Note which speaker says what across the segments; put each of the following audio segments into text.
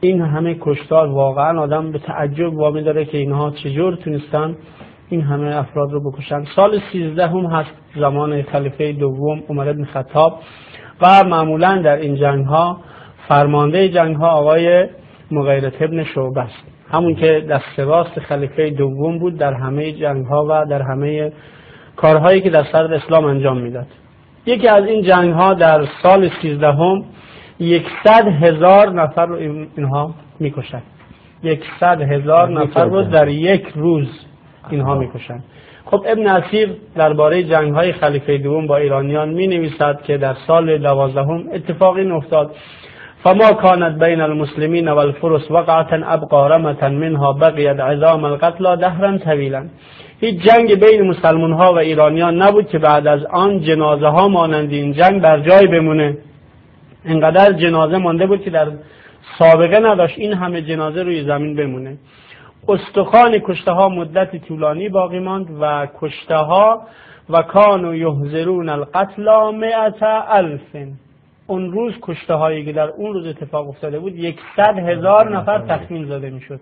Speaker 1: این همه کشتار واقعا آدم به تعجب وامی داره که اینها چجور تونستن این همه افراد رو بکشن. سال سیزده هم هست زمان خلیفه دوم عمر بن خطاب و معمولا در این جنگ ها فرمانده جنگ ها آقای مغیرت ابن شعبه است. همون که دست راست خلیفه دوم بود در همه جنگ ها و در همه کارهایی که در صدر اسلام انجام می‌داد. یکی از این جنگ ها در سال سیزدهم یکصد هزار نفر رو اینها می‌کشن. یکصد هزار نفر رو در یک روز اینها می‌کشن. خب ابن اسیر درباره جنگ های خلیفه دوم با ایرانیان می نویسد که در سال دوازدهم اتفاقی افتاد. فما كانت بین المسلمین و الفرس وقعتا ابقا رمتا منها بقید عظام القتل دهرا طویلا. هیچ جنگ بین مسلمان ها و ایرانیان نبود که بعد از آن جنازه ها مانند این جنگ بر جای بمونه. انقدر جنازه مانده بود که در سابقه نداشت این همه جنازه روی زمین بمونه. استخوان کشته ها مدت طولانی باقی ماند و کشته ها و کانو یحذرون القتل مئت الف اون روز کشته هایی که در اون روز اتفاق افتاده بود یکصد هزار نفر تخمین زده می‌شد.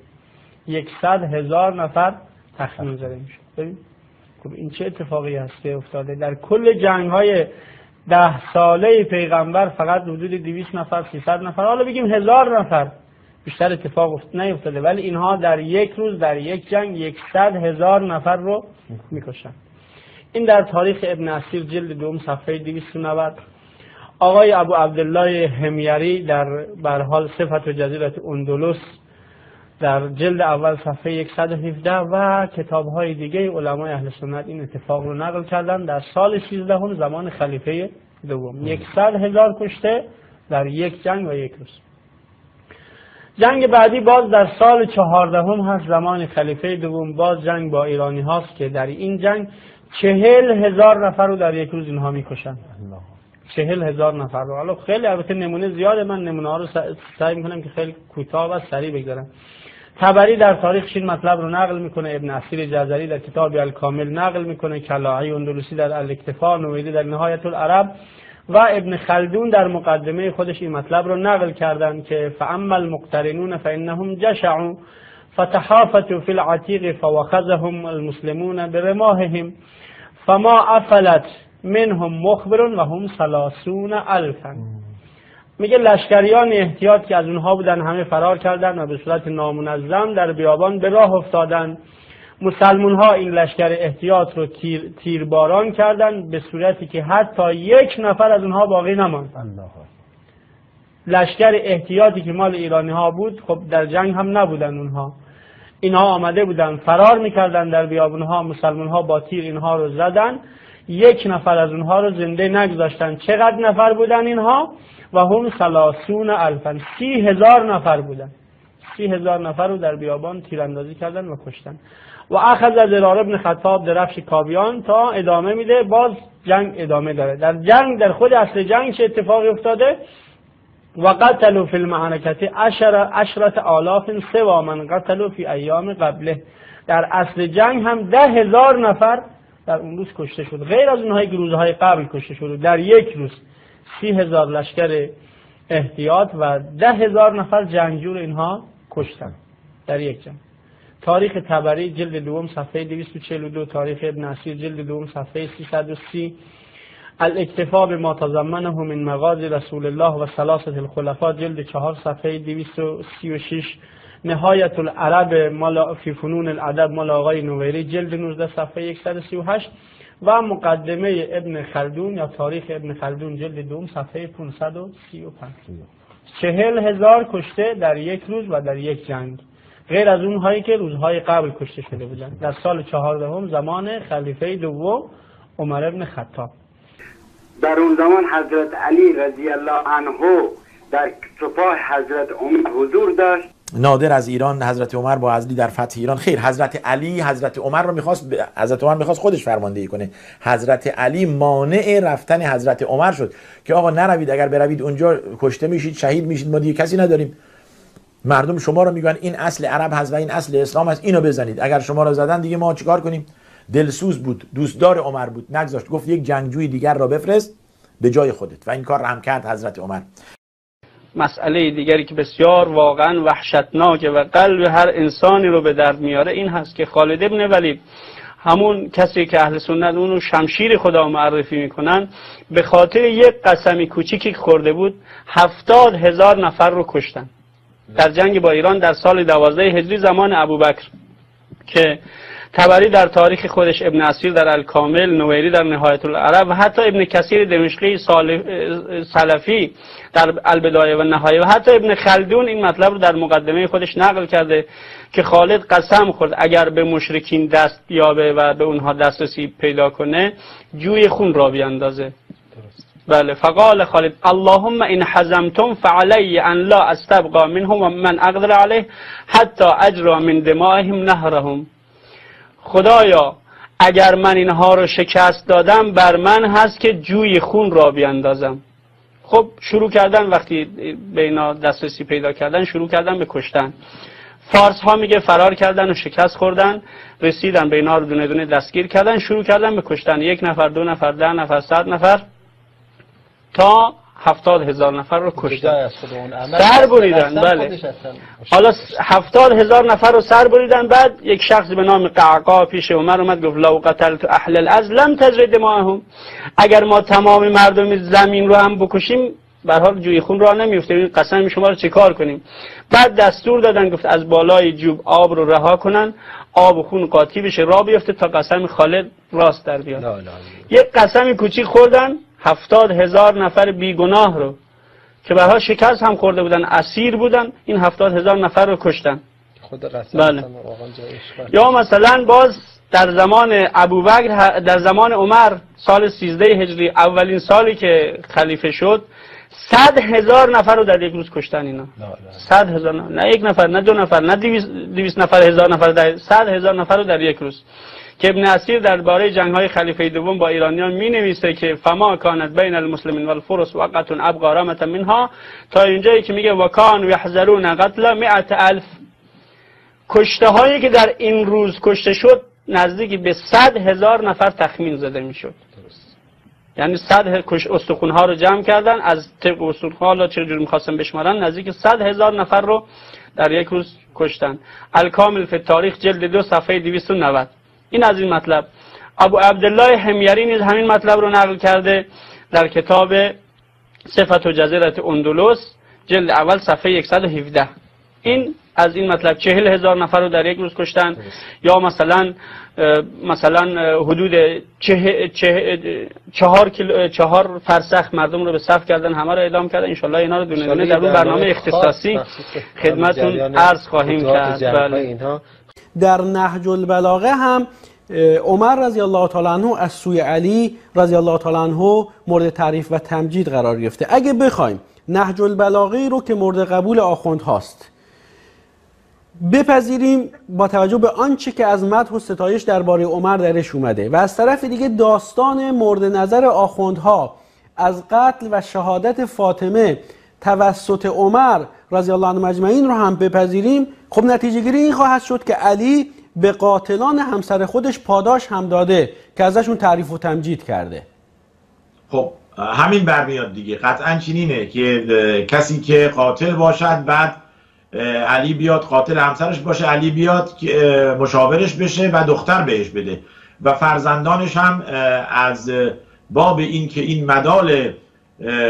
Speaker 1: یکصد هزار نفر تخمین زده می‌شد. خب این چه اتفاقی هست افتاده؟ در کل جنگ های ده ساله پیغمبر فقط حدود 200 نفر 300 نفر حالا بگیم هزار نفر. بیشتر اتفاق افت... نیفتاده ولی اینها در یک روز در یک جنگ یکصد هزار نفر رو می‌کشن. این در تاریخ ابن اسیر جلد دوم صفحه 290 آقای ابو عبدالله همیری در برحال صفت و جزیرت اندلس در جلد اول صفحه 117 و کتاب های دیگه علمای اهل سنت این اتفاق رو نقل کردن. در سال 13 هم زمان خلیفه دوم. یکصد هزار کشته در یک جنگ و یک روز. جنگ بعدی باز در سال چهاردهم هست زمان خلیفه دوم. باز جنگ با ایرانی هاست که در این جنگ چهل هزار نفر رو در یک روز اینها می‌کشن. چهل هزار نفر رو. حالا خیلی البته نمونه زیاده. من نمونه ها رو سعی می‌کنم که خیلی کوتاه و سریع بگذارم. تبری در تاریخ این مطلب رو نقل می‌کنه ابن اسیر جزری در کتاب الکامل نقل می‌کنه کلاعی اندلوسی در الاکتفا نویدی در نهایت العرب و ابن خلدون در مقدمه خودش این مطلب رو نقل کردن که فاما المقترنون فانهم جشعوا فتحافتوا في العتیق فوخذهم المسلمون برماههم فما افلت منهم مخبر و هم سلاسون الفا. میگه لشکریان احتیاط که از اونها بودن همه فرار کردن و به صورت نامنظم در بیابان به راه افتادن. مسلمون ها این لشکر احتیاط رو تیر، تیرباران کردن به صورتی که حتی یک نفر از اونها باقی نماند. لشکر احتیاطی که مال ایرانی ها بود خب در جنگ هم نبودن اونها. اینها آمده بودن فرار می‌کردن در بیابون ها مسلمان ها با تیر اینها رو زدن. یک نفر از اونها رو زنده نگذاشتن. چقدر نفر بودن اینها؟ و هم سلاسون الفن. سی هزار نفر بودن. سی هزار نفر رو در بیابان تیراندازی کردن و کشتن. و اخذ از ارار ابن خطاب درفش کابیان تا ادامه میده. باز جنگ ادامه داره. در جنگ در خود اصل جنگ چه اتفاقی افتاده؟ و قتلوا فی المعرکت عشر عشرت آلاف سوا من قتلوا فی ایام قبله. در اصل جنگ هم ده هزار نفر در اون روز کشته شد. غیر از اونهایی که روزهای قبل کشته شد. در یک روز سی هزار لشکر احتیاط و ده هزار نفر جنگجور اینها کشتن. در یک جنگ. تاریخ تبری جلد دوم صفحه 242 تاریخ ابن اسیر جلد دوم صفحه 330 الاکتفا به ما تضمنه من مغازی رسول الله و سلاست الخلفاء جلد چهار صفحه 236 نهایت العرب مال فی فنون الادب مال آقای نویری جلد 19 صفحه 138 و مقدمه ابن خلدون یا تاریخ ابن خلدون جلد دوم صفحه 535 چهل هزار کشته در یک روز و در یک جنگ. غیر از اونهایی که روزهای قبل کشته شده بودند. در سال چهاردهم زمان خلیفه دوم عمر ابن خطاب.
Speaker 2: در اون زمان حضرت علی رضی الله عنه در سپاه حضرت عمر حضور داشت.
Speaker 3: نادر از ایران حضرت عمر با ازلی در فتح ایران. خیر حضرت علی حضرت عمر رو می‌خواست حضرت عمر می‌خواست خودش فرماندهی کنه. حضرت علی مانع رفتن حضرت عمر شد که آقا نروید اگر بروید اونجا کشته میشید شهید میشید ما دیگه کسی نداریم. مردم شما رو میگن این اصل عرب هست و این اصل اسلام هست اینو بزنید. اگر شما رو زدن دیگه ما چیکار کنیم؟ دلسوز بود دوستدار عمر بود نگذاشت گفت یک جنگجوی دیگر را بفرست به جای خودت. و این کار هم کرد حضرت عمر.
Speaker 1: مسئله دیگری که بسیار واقعا وحشتناکه و قلب هر انسانی رو به درد میاره این هست که خالد ابن ولید همون کسی که اهل سنت اونو شمشیر خدا معرفی می‌کنن به خاطر یک قسمی کوچیکی که خورده بود هفتاد هزار نفر رو کشتن. در جنگ با ایران در سال دوازده هجری زمان ابوبکر که تبری در تاریخ خودش ابن اسیر در الکامل نویری در نهایت العرب و حتی ابن کثیر دمشقی سلفی در البدایه و نهایه و حتی ابن خلدون این مطلب رو در مقدمه خودش نقل کرده که خالد قسم خورد اگر به مشرکین دست بیابه و به اونها دسترسی پیدا کنه جوی خون را بیاندازه. بله فقال خالد اللهم ان حزمتم فعلی ان لا استبقى منهم من اقدر علیه حتی اجرا من دمائهم نهرهم. خدایا اگر من اینها رو شکست دادم بر من هست که جوی خون را بیاندازم خب شروع کردن وقتی به اینا دسترسی پیدا کردن شروع کردن به کشتن. فارس ها میگه فرار کردن و شکست خوردن رسیدن به اینا رو دونه دونه دستگیر کردن شروع کردن به کشتن. یک نفر دو نفر ده نفر صد نفر تا هفتاد هزار نفر رو کشتن. سر بریدن بله. حالا هفتاد هزار نفر رو سر بریدن بعد یک شخص به نام قعقا پیش عمر اومد گفت لو قتلت اهل الارض لم تجری دماءهم اگر ما تمام مردم زمین رو هم بکشیم به حال جوی خون را نمیفته این قسم شما رو چیکار کنیم؟ بعد دستور دادن گفت از بالای جوب آب رو رها کنن آب و خون قاطی بشه را بیفته تا قسم خالد راست در بیاد. یک قسم کوچیک خوردن هفتاد هزار نفر بیگناه رو که برها شکست هم خورده بودن اسیر بودن این هفتاد هزار نفر رو کشتن بله. یا مثلا باز در زمان ابوبکر در زمان عمر سال 13 هجری اولین سالی که خلیفه شد صد هزار نفر رو در یک روز کشتن اینا صد هزار نفر. نه یک نفر نه دو نفر نه دویست نفر هزار نفر در صد هزار نفر رو در یک روز که ابن اسیر درباره جنگ های خلیفه دوم با ایرانیان می نویسه که فما کانت بین المسلمین و الفرس وقت ابقا منها تا اینجایی که میگه و کان یحذرون قتل مئت الف. کشته هایی که در این روز کشته شد نزدیکی به صد هزار نفر تخمین زده می‌شد. یعنی صد استخون ها رو جمع کردن از طبق استخون ها چه جور می‌خواستن بشمارن نزدیک صد هزار نفر رو در یک روز کشتن. الکامل فی تاریخ جلد دو صفحه 290 این از این مطلب. ابو عبدالله همیری نیز همین مطلب رو نقل کرده در کتاب صفت و جزیرت اندلس جلد اول صفحه 117 این از این مطلب. چهل هزار نفر رو در یک روز کشتن. یا مثلا مثلا حدود چه، چهار, چهار فرسخ مردم رو به صف کردن همه رو اعلام کردن. انشالله اینا رو دونه دونه در اون برنامه اختصاصی خدمتون عرض خواهیم کرد. بله.
Speaker 4: در نهج البلاغه هم عمر رضی الله تعالی عنه از سوی علی رضی الله تعالی عنه مورد تعریف و تمجید قرار گرفته. اگه بخوایم نهج البلاغه رو که مورد قبول آخوند هاست بپذیریم با توجه به آنچه که از مدح و ستایش درباره عمر درش اومده و از طرف دیگه داستان مورد نظر آخوندها از قتل و شهادت فاطمه توسط عمر رضی الله عنه مجمعین رو هم بپذیریم. خب نتیجه گیری این خواهد شد که علی به قاتلان همسر خودش پاداش هم داده که ازشون تعریف و تمجید کرده.
Speaker 3: خب همین برمیاد دیگه. قطعا چنینه که کسی که قاتل باشد بعد علی بیاد قاتل همسرش باشه علی بیاد که مشاورش بشه و دختر بهش بده. و فرزندانش هم از باب این که این مدال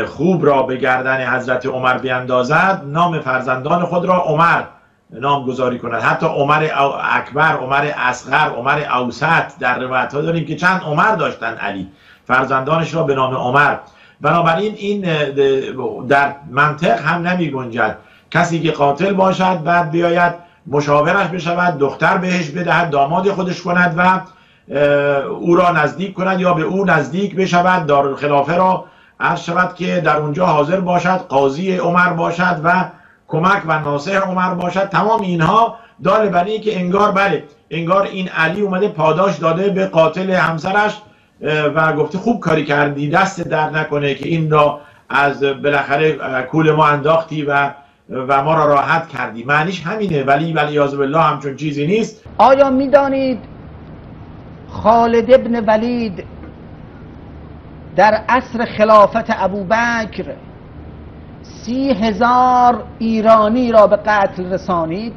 Speaker 3: خوب را به گردن حضرت عمر بیندازد نام فرزندان خود را عمر نامگذاری کند. حتی عمر اکبر عمر اصغر عمر اوسط در روایت ها داریم که چند عمر داشتن علی. فرزندانش را به نام عمر. بنابراین این در منطق هم نمی گنجد. کسی که قاتل باشد بعد بیاید مشاورش بشود دختر بهش بدهد داماد خودش کند و او را نزدیک کند یا به او نزدیک بشود دار خلافه را عرض شود که در اونجا حاضر باشد قاضی عمر باشد و کمک و ناصح عمر باشد. تمام اینها دال بر که انگار بله انگار این علی اومده پاداش داده به قاتل همسرش و گفته خوب کاری کردی دست در نکنه که این را از بالاخره کول ما انداختی و و ما را راحت کردی. معنیش همینه ولی ولی بالله همچون چیزی نیست.
Speaker 5: آیا می‌دانید خالد ابن ولید در عصر خلافت ابوبکر سی هزار ایرانی را به قتل رسانید.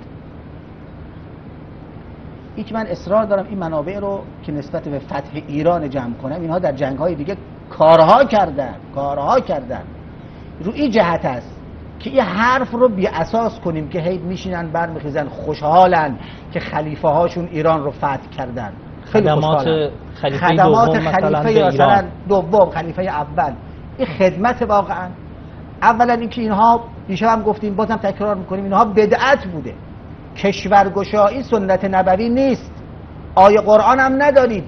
Speaker 5: این که من اصرار دارم این منابع رو که نسبت به فتح ایران جمع کنم. اینها در جنگ های دیگه کارها کردن کارها کردن. رو این جهت است که این حرف رو بی اساس کنیم که هی میشینن برمیخیزن خوشحالن که خلیفه هاشون ایران رو فتح کردن. خیلی
Speaker 1: خدمات. خلیفه
Speaker 5: خدمات
Speaker 1: دوم
Speaker 5: خلیفه مثلا. دوم خلیفه اول این خدمت واقعا اولا اینکه اینها دیشب هم گفتیم بازم تکرار می‌کنیم اینها بدعت بوده کشورگشایی سنت نبوی نیست آیه قرآن هم ندارید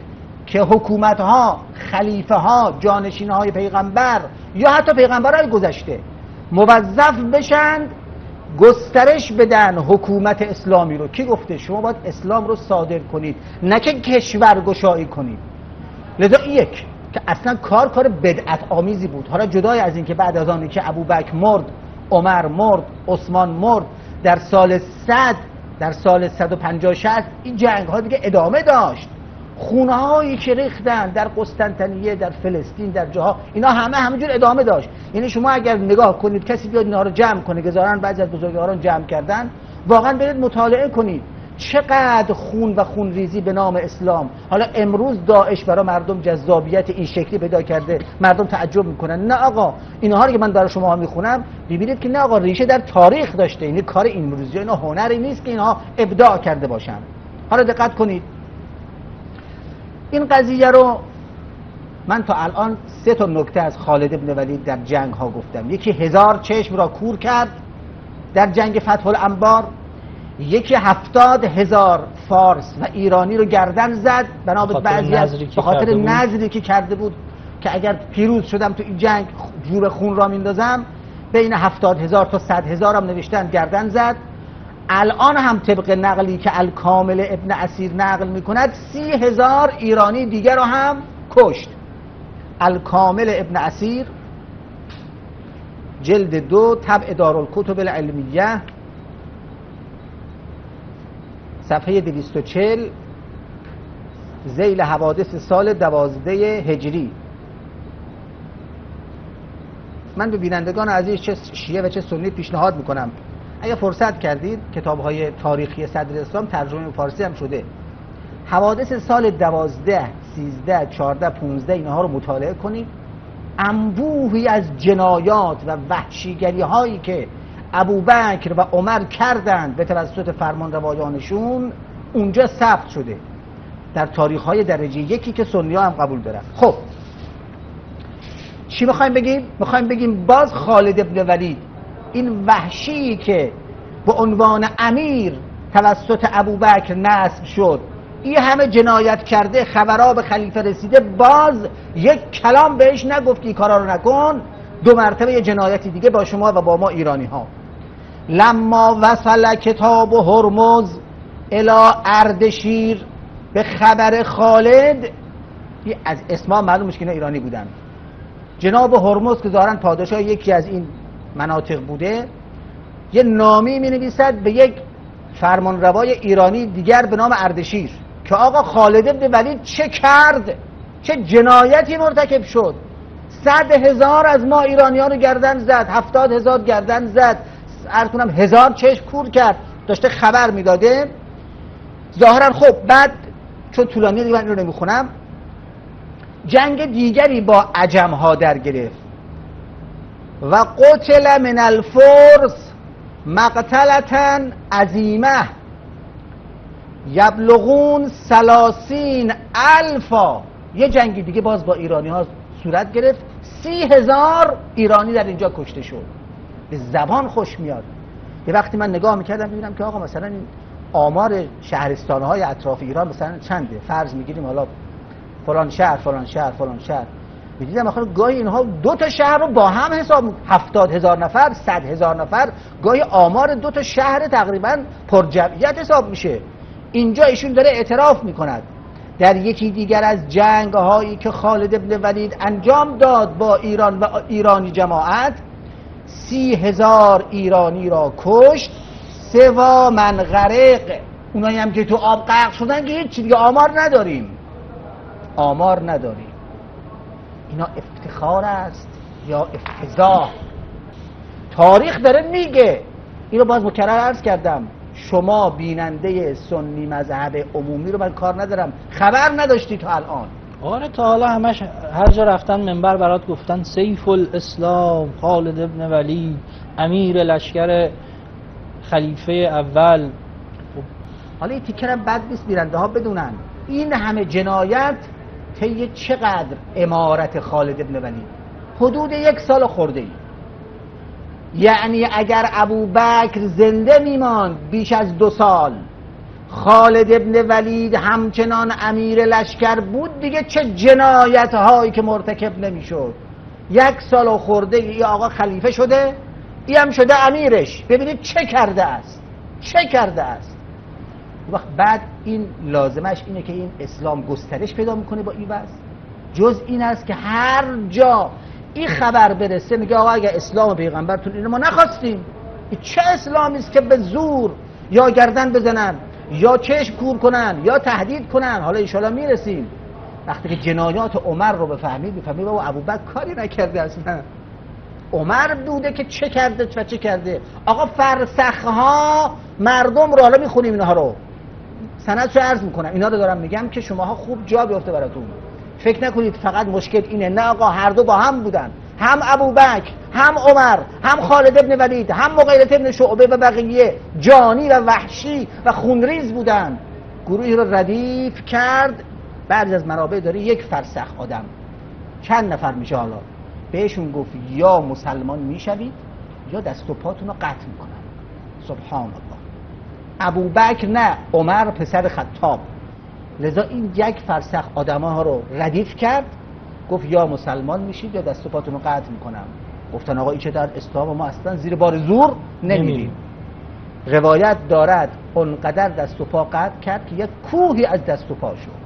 Speaker 5: که حکومت ها خلیفه ها جانشین های پیغمبر یا حتی پیغمبر های گذشته موظف بشند گسترش بدن حکومت اسلامی رو. کی گفته؟ شما باید اسلام رو صادر کنید. نه که کشورگشایی کنید. لذا یک که اصلا کار کار بدعت آمیزی بود. حالا جدای از اینکه بعد از آنی که ابوبکر مرد عمر مرد عثمان مرد در سال 100 در سال 150 60 این جنگ ها دیگه ادامه داشت. خونه هایی که ریختن در قسطنطنیه در فلسطین در جاها اینا همه همینجور ادامه داشت. یعنی شما اگر نگاه کنید کسی بیاد اینا رو جمع کنه ظاهرا بعضی از بزرگواران جمع کردن واقعا برید مطالعه کنید. چقدر خون و خون ریزی به نام اسلام. حالا امروز داعش برای مردم جذابیت این شکلی پیدا کرده. مردم تعجب می‌کنن. نه آقا اینها رو که من برای شما می‌خونم ببینید که نه آقا ریشه در تاریخ داشته. یعنی کار این روزی اینا هنری نیست که اینها ابداع کرده باشن. حالا دقت کنید. این قضیه رو من تا الان سه تا نکته از خالد ابن ولید در جنگ ها گفتم. یکی هزار چشم را کور کرد در جنگ فتح الانبار یکی هفتاد هزار فارس و ایرانی رو گردن زد. بنا به
Speaker 1: خاطر
Speaker 5: بعضی از
Speaker 1: نذری که
Speaker 5: به خاطر
Speaker 1: کرده بود.
Speaker 5: نظری که کرده بود که اگر پیروز شدم تو این جنگ جور خون را میندازم. بین هفتاد هزار تا صد هزار هم نوشتن گردن زد. الان هم طبق نقلی که الکامل ابن اسیر نقل می‌کند سی هزار ایرانی دیگر رو هم کشت. الکامل ابن اسیر جلد دو طبع دارالکتب العلمیه صفحه 240 زیل حوادث سال دوازده هجری. من به بینندگان عزیز چه شیعه و چه سنی پیشنهاد می‌کنم. اگر فرصت کردید کتاب های تاریخی صدر اسلام ترجمه فارسی هم شده. حوادث سال دوازده سیزده چارده پونزده اینها رو مطالعه کنید. انبوهی از جنایات و وحشیگری هایی که ابوبکر و عمر کردند به توسط فرمان روایانشون اونجا ثبت شده. در تاریخ های درجه یکی که سنی هم قبول دارن. خب چی می‌خوایم بگیم؟ می‌خوایم بگیم باز خالد ابن ولید این وحشی که به عنوان امیر توسط ابوبکر نصب شد این همه جنایت کرده خبرها به خلیفه رسیده باز یک کلام بهش نگفت که این کارا رو نکن دو مرتبه یه جنایتی دیگه با شما و با ما ایرانی ها لما وصل کتاب هرمز الى اردشیر به خبر خالد از اسما معلوم میشه که ایرانی بودن. جناب هرمز که ظاهرا پادشاه یکی از این مناطق بوده یه نامی می نویسد به یک فرمانروای ایرانی دیگر به نام اردشیر که آقا خالد ابن ولید چه کرد؟ چه جنایتی مرتکب شد؟ صد هزار از ما ایرانیان رو گردن زد هفتاد هزار گردن زد. ارز هزار چشم کور کرد. داشته خبر می‌داده. ظاهرا خب بعد چون طولانی دیگه من رو نمی‌خونم جنگ دیگری با عجم ها در گرفت. و قتل من الفرس مقتلتا عظیمه. یبلغون سلاسین الفا. یه جنگی دیگه باز با ایرانی ها صورت گرفت. سی هزار ایرانی در اینجا کشته شد. به زبان خوش میاد. یه وقتی من نگاه می‌کردم ببینم که آقا مثلا این آمار شهرستان های اطراف ایران مثلا چنده؟ فرض می‌گیریم حالا فلان شهر فلان شهر فلان شهر. می‌دیدم آخر گاهی اینها دو تا شهر رو با هم حساب هفتاد هزار نفر صد هزار نفر گاهی آمار دو تا شهر تقریبا پر جمعیت حساب میشه. اینجا ایشون داره اعتراف می‌کند. در یکی دیگر از جنگ هایی که خالد ابن ولید انجام داد با ایران و ایرانی جماعت سی هزار ایرانی را کشت. سوا من غرق. اونایی هم که تو آب غرق شدن که هیچ دیگه آمار نداریم. آمار نداریم. اینا افتخار است یا افتضاح؟ تاریخ داره میگه. این رو باز مکرر عرض کردم. شما بیننده سنی مذهب عمومی رو من کار ندارم. خبر نداشتی تا الان.
Speaker 6: آره تا حالا همش هر جا رفتن منبر برات گفتن سیف الاسلام خالد ابن ولی امیر لشکر خلیفه اول.
Speaker 5: حالا این تیکرم بد نیست میرنده ها بدونن. این همه جنایت طی چقدر امارت خالد ابن ولی حدود یک سال خورده ای. یعنی اگر ابو بکر زنده میماند بیش از دو سال خالد ابن ولید همچنان امیر لشکر بود دیگه چه جنایت هایی که مرتکب نمی‌شد. یک سال و خورده ای آقا خلیفه شده ای هم شده امیرش. ببینید چه کرده است؟ چه کرده است؟ وقت بعد این لازمش اینه که این اسلام گسترش پیدا می‌کنه با این وضع. جز این است که هر جا این خبر برسه میگه آقا اگر اسلام پیغمبرتون اینو ما نخواستیم. این چه اسلامی است که به زور یا گردن بزنن یا چشم کور کنن یا تهدید کنن؟ حالا ایشالا می‌رسیم. وقتی که جنایات عمر رو بفهمید بفهمید بابا ابوبکر کاری نکرده اصلا. عمر بوده که چه کرده و چه کرده. آقا فرسخ ها مردم رو حالا می‌خونیم اینها رو. سند رو عرض می‌کنم. اینا رو دارم میگم که شماها خوب جا بیفته براتون. فکر نکنید فقط مشکل اینه. نه آقا هر دو با هم بودن. هم ابوبکر هم عمر هم خالد ابن ولید هم مغیرت ابن شعبه و بقیه جانی و وحشی و خونریز بودن. گروهی رو ردیف کرد. بعد از منابع داره یک فرسخ آدم. چند نفر میشه حالا؟ بهشون گفت یا مسلمان می‌شوید یا دست و پاتون رو قطع می‌کنن. سبحان الله. ابوبکر نه عمر پسر خطاب. لذا این یک فرسخ آدم ها رو ردیف کرد گفت یا مسلمان میشید یا دست و پاتون رو قطع می‌کنم. گفتن آقا این چه در اسلام ما اصلا زیر بار زور نمیدیم روایت دارد اونقدر دست و پا قطع کرد که یک کوهی از دست و پا شد.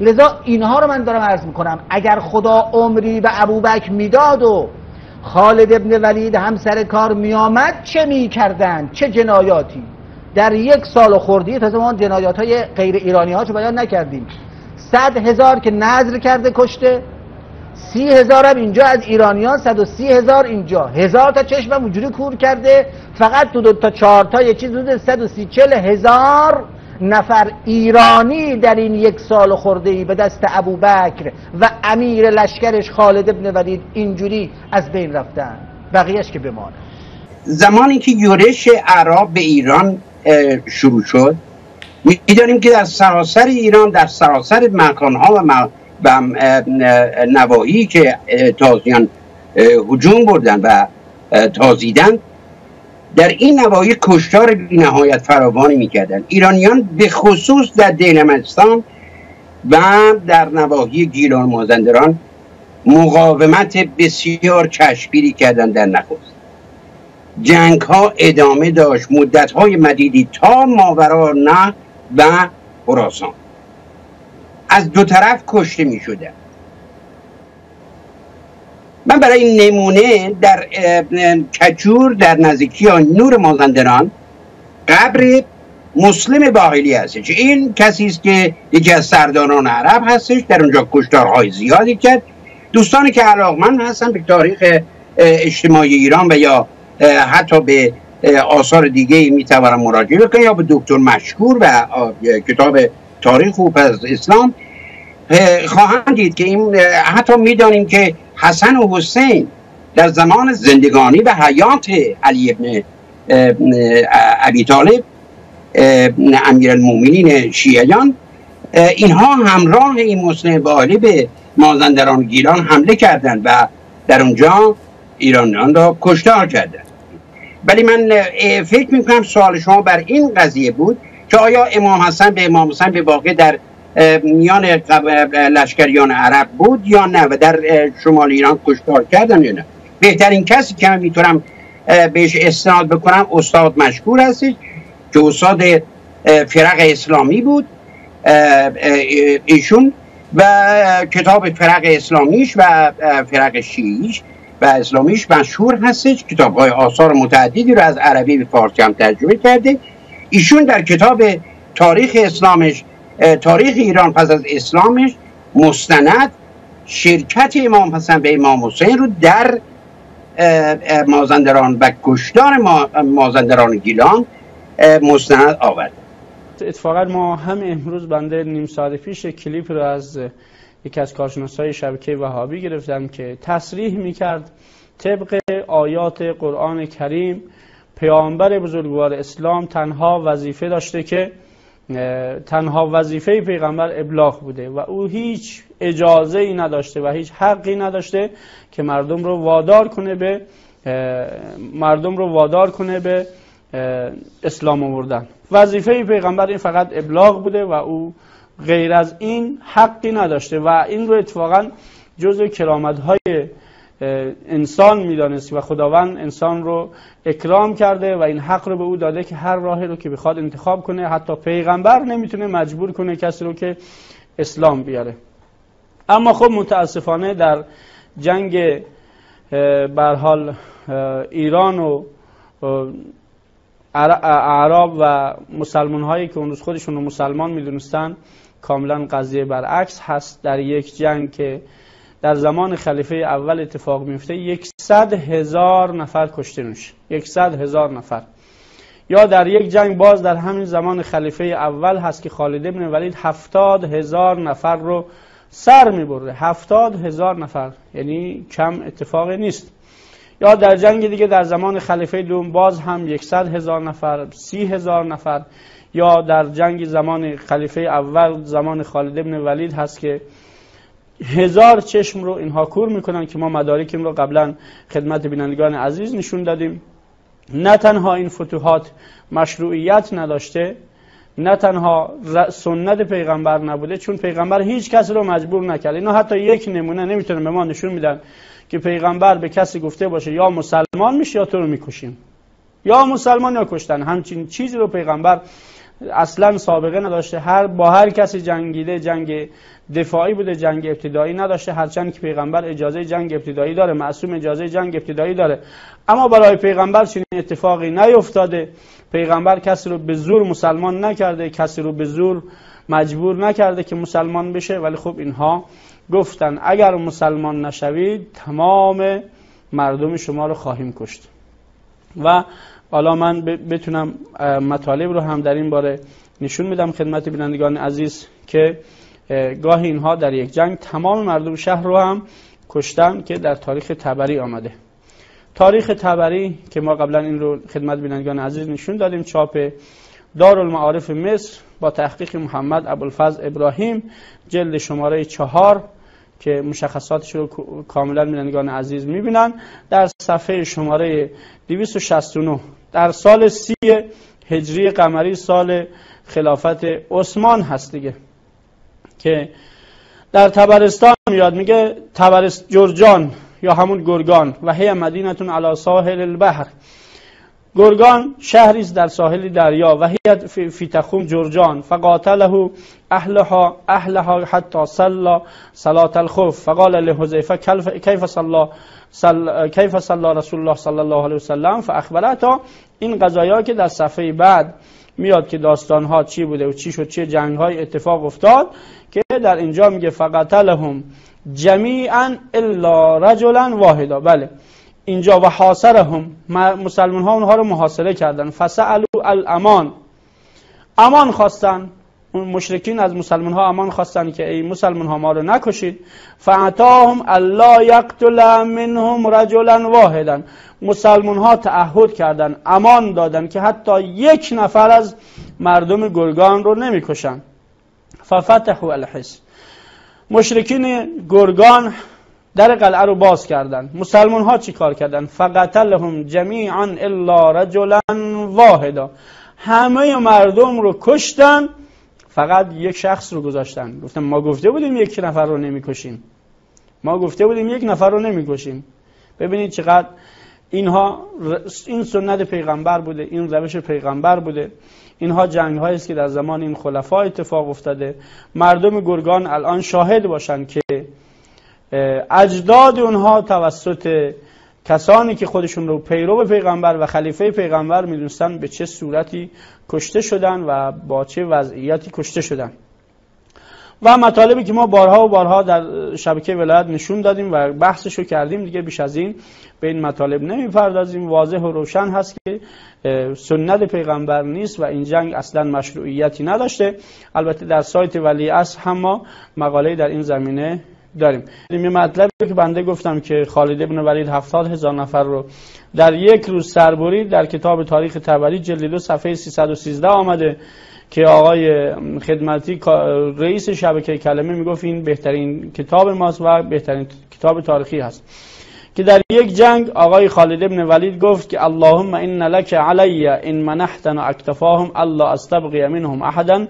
Speaker 5: لذا اینها رو من دارم عرض می‌کنم اگر خدا عمری به ابوبکر می‌داد و خالد ابن ولید هم سر کار میآمد چه می‌کردن چه جنایاتی؟ در یک سال خوردی تا زمان جنایات های غیر ایرانی ها بیان نکردیم. صد هزار که نظر کرده کشته سی هزار هم اینجا از ایرانیان صد و سی هزار اینجا. هزار تا چشم هم اونجوری کور کرده فقط تو دو تا چهار تا یه چیز بوده صد و سی چل هزار نفر ایرانی در این یک سال خورده ای به دست ابو بکر و امیر لشکرش خالد ابن ولید اینجوری از بین رفتن. بقیهش که بمانه.
Speaker 7: زمانی که یورش عرب به ایران شروع شد. می‌دانیم که در سراسر ایران در سراسر مکانها و, و نواحی که تازیان هجوم بردن و تازیدن در این نواحی کشتار بی نهایت فراوانی می‌کردن. ایرانیان به خصوص در دیلمستان و در نواحی گیلان مازندران مقاومت بسیار چشمگیری کردن در نخست. جنگ ها ادامه داشت مدت های مدیدی تا ماورا نه و خراسان. از دو طرف کشته می شده من برای نمونه در کچور در نزدیکی نور مازندران قبر مسلم باقیلی هستش. این کسی است که یکی از سرداران عرب هستش در اونجا کشتارهای زیادی کرد. دوستانی که علاقمند هستن به تاریخ اجتماعی ایران و یا حتی به آثار دیگه می توانم مراجعه بکنم. یا به دکتر مشکور و کتاب تاریخ و از اسلام. خواهند دید که این حتی می‌دانیم که حسن و حسین در زمان زندگانی و حیات علی ابن ابی طالب امیر المومنین شیعیان اینها همراه این مسلم بالی به مازندران گیلان حمله کردند و در اونجا ایرانیان را کشتار کردند. ولی من فکر می‌کنم سوال شما بر این قضیه بود که آیا امام حسن به امام حسن به واقع در میان لشکریان عرب بود یا نه و در شمال ایران کشتار کردن یا نه؟ بهترین کسی که من می‌تونم بهش استناد بکنم استاد مشکور هستی که استاد فرق اسلامی بود ایشون و کتاب فرق اسلامیش و فرق شیعیش و اسلامیش مشهور هستش. کتاب های آثار متعددی رو از عربی به فارسی هم ترجمه کرده. ایشون در کتاب تاریخ اسلامش تاریخ ایران پس از اسلامش مستند. شرکت امام حسن به امام حسین رو در مازندران و کشتار مازندران گیلان مستند آورد.
Speaker 1: اتفاقا ما هم امروز بنده نیم ساعت پیش کلیپ رو از یکی از کارشناسای شبکه وهابی گرفتم که تصریح می‌کرد طبق آیات قرآن کریم پیامبر بزرگوار اسلام تنها وظیفه داشته که تنها وظیفه پیغمبر ابلاغ بوده و او هیچ اجازه ای نداشته و هیچ حقی نداشته که مردم رو وادار کنه به مردم رو وادار کنه به اسلام آوردن. وظیفه پیغمبر این فقط ابلاغ بوده و او غیر از این حقی نداشته و این رو اتفاقا جزء کرامت های انسان می‌دانست و خداوند انسان رو اکرام کرده و این حق رو به او داده که هر راهی رو که بخواد انتخاب کنه حتی پیغمبر نمی‌تونه مجبور کنه کسی رو که اسلام بیاره. اما خب متاسفانه در جنگ حال ایران و اعراب و مسلمان هایی که اون روز خودشون رو مسلمان می‌دونستن کاملا قضیه برعکس هست. در یک جنگ که در زمان خلیفه اول اتفاق میفته یکصد هزار نفر کشته میشه. یکصد هزار نفر. یا در یک جنگ باز در همین زمان خلیفه اول هست که خالد ابن ولید هفتاد هزار نفر رو سر می‌بره. هفتاد هزار نفر. یعنی کم اتفاقی نیست. یا در جنگ دیگه در زمان خلیفه دوم باز هم یکصد هزار نفر سی هزار نفر. یا در جنگ زمان خلیفه اول زمان خالد ابن ولید هست که هزار چشم رو اینها کور می‌کنن که ما مدارکیم رو قبلا خدمت بینندگان عزیز نشون دادیم. نه تنها این فتوحات مشروعیت نداشته نه تنها سنت پیغمبر نبوده چون پیغمبر هیچ کسی رو مجبور نکرد. اینا حتی یک نمونه نمی‌تونه به ما نشون میدن که پیغمبر به کسی گفته باشه یا مسلمان میشه یا تو رو می‌کشیم. یا مسلمان یا کشتن. همچین چیزی رو پیغمبر اصلا سابقه نداشته. هر با هر کسی جنگیده جنگ دفاعی بوده جنگ ابتدایی نداشته. هرچند که پیغمبر اجازه جنگ ابتدایی داره معصوم اجازه جنگ ابتدایی داره. اما برای پیغمبر چنین اتفاقی نیفتاده. پیغمبر کسی رو به زور مسلمان نکرده کسی رو به زور مجبور نکرده که مسلمان بشه. ولی خب اینها گفتن اگر مسلمان نشوید تمام مردم شما رو خواهیم کشت. و حالا من بتونم مطالب رو هم در این باره نشون میدم خدمت بینندگان عزیز که گاهی اینها در یک جنگ تمام مردم شهر رو هم کشتن که در تاریخ تبری آمده. تاریخ تبری که ما قبلا این رو خدمت بینندگان عزیز نشون دادیم چاپ دارالمعارف مصر با تحقیق محمد ابوالفضل ابراهیم جلد شماره چهار که مشخصاتش رو کاملا بینندگان عزیز می‌بینن. در صفحه شماره 269 در سال سی هجری قمری سال خلافت عثمان هست دیگه که در تبرستان میاد میگه تبرست جرجان یا همون گرگان و هی مدینتون علی ساحل البحر. گرگان شهری است در ساحل دریا و هی فی تخوم جرجان فقاتله اهلها اهلها حتی صلى صلاه الخوف. فقال لحذیفه کیف صلى کیف صلى رسول الله صلی الله علیه وسلم فاخبرته این قضایا که در صفحه بعد میاد که داستان ها چی بوده و چی شد چه جنگ های اتفاق افتاد که در اینجا میگه فقتلهم جمیعا الا رجلا واحدا. بله. اینجا و حاصرهم. مسلمان ها اونها رو محاصره کردن. فسألو الامان امان خواستن. اون مشرکین از مسلمان ها امان خواستن که ای مسلمان ها ما رو نکشید. فعتاهم الله یقتل منهم رجلا واحدا. مسلمان ها تعهد کردن. امان دادن که حتی یک نفر از مردم گرگان رو نمی‌کشن. ففتحوا الحس مشرکین گرگان در قلعه رو باز کردن. مسلمان ها چی کار کردن؟ فقتلهم جمیعا الا رجلا واحدا. همه مردم رو کشتن فقط یک شخص رو گذاشتن. گفتم ما گفته بودیم یک نفر رو نمی‌کشیم. ما گفته بودیم یک نفر رو نمی‌کشیم. ببینید چقدر اینها این سنت پیغمبر بوده این روش پیغمبر بوده. اینها جنگ هایی است که در زمان این خلفا اتفاق افتاده. مردم گرگان الان شاهد باشند که اجداد اونها توسط کسانی که خودشون رو پیرو پیغمبر و خلیفه پیغمبر می‌دونستن به چه صورتی کشته شدن و با چه وضعیتی کشته شدن. و مطالبی که ما بارها و بارها در شبکه ولایت نشون دادیم و بحثش رو کردیم دیگه بیش از این به این مطالب نمی‌پردازیم. واضح و روشن هست که سنت پیغمبر نیست و این جنگ اصلا مشروعیتی نداشته. البته در سایت ولی از هم ما مقاله در این زمینه داریم. این مطلبی که بنده گفتم که خالد ابن ولید هفتاد هزار نفر رو در یک روز سربری در کتاب تاریخ تبری جلد دو صفحه 313 آمده که آقای خدمتی رئیس شبکه کلمه می‌گفت این بهترین کتاب ماست و بهترین کتاب تاریخی هست. که در یک جنگ آقای خالد ابن ولید گفت که اللهم ان لك علی ان منحتنا اکتفاهم الله استبقی منهم احدا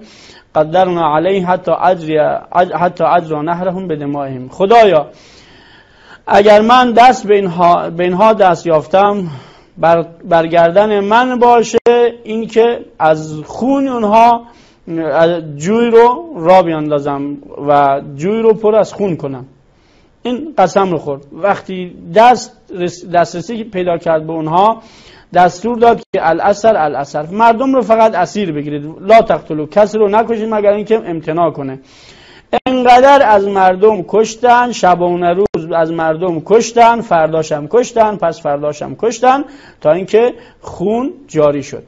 Speaker 1: قدرنا علیه حتی اجر حتی اجر نهرهم بدمائهم خدایا اگر من دست به اینها, به اینها دست یافتم بر برگردن من باشه اینکه از خون اونها جوی رو را بیاندازم و جوی رو پر از خون کنم. این قسم رو خورد. وقتی دست دسترسی پیدا کرد به اونها دستور داد که الاثر الاثر مردم رو فقط اسیر بگیرید. لا تقتلو کسی رو نکشید مگر اینکه امتناع کنه. انقدر از مردم کشتن شبانه روز از مردم کشتن فرداشم کشتن پس فرداشم کشتن تا اینکه خون جاری شد.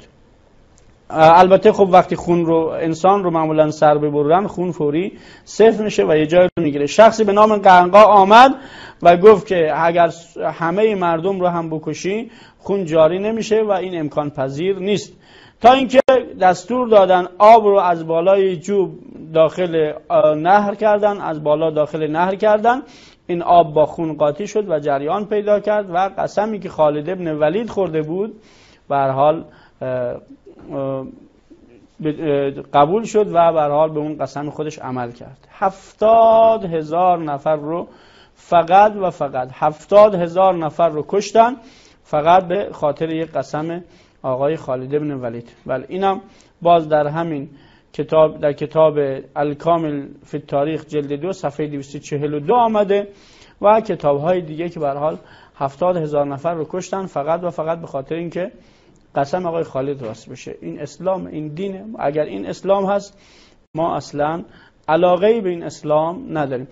Speaker 1: البته خب وقتی خون رو انسان رو معمولا سر ببرن خون فوری صفر میشه و یه جای رو می‌گیره. شخصی به نام قنقا آمد و گفت که اگر همه مردم رو هم بکشی خون جاری نمیشه و این امکان پذیر نیست. تا اینکه دستور دادن آب رو از بالای جوب داخل نهر کردن از بالا داخل نهر کردن این آب با خون قاطی شد و جریان پیدا کرد و قسمی که خالد ابن ولید خورده بود به حال قبول شد و به حال به اون قسم خودش عمل کرد. هفتاد هزار نفر رو فقط و فقط هفتاد هزار نفر رو کشتن فقط به خاطر یک قسم آقای خالد ابن ولید. ولی اینم باز در همین کتاب در کتاب الکامل فی تاریخ جلد دو صفحه 242 آمده و کتاب های دیگه که به حال هفتاد هزار نفر رو کشتن فقط و فقط به خاطر اینکه قسم آقای خالد راست بشه. این اسلام این دینه اگر این اسلام هست ما اصلا علاقه به این اسلام نداریم.